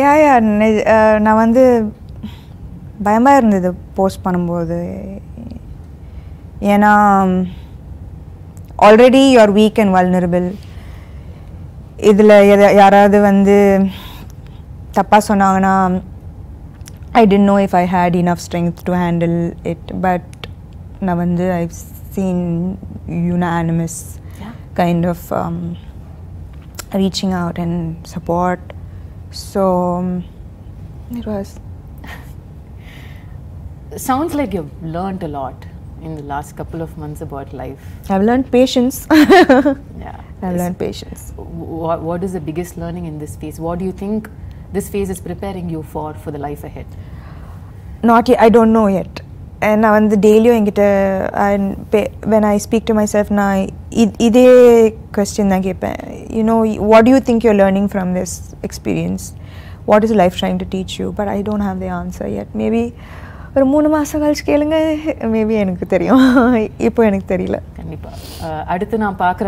யா யா நான் வந்து பயமாக இருந்தது போஸ்ட் பண்ணும்போது ஏன்னா already you're weak and vulnerable இதில் யாராவது வந்து தப்பாக சொன்னாங்கன்னா I didn't know if I had enough strength to handle it but நான் வந்து I seen unanimous. Kind of reaching out and support. So um, it was. Sounds like you've learned a lot in the last couple of months about life. I've learned patience. Yeah. I've learned patience. What, what is the biggest learning in this phase? What do you think this phase is preparing you for for the life ahead? Not yet. I don't know yet. And நான் வந்து டெய்லியும் என்கிட்ட when I speak to my self நான் இ- இதே question தான் கேட்பேன் you know what you think your learning from this experience what is life trying to teach you but I don't have the answer yet maybe ஒரு மூணு மாதம் கழிச்சு கேளுங்க maybe எனக்கு தெரியும் இப்போ எனக்கு தெரியல கண்டிப்பா அஹ், அடுத்து நான் பார்க்குற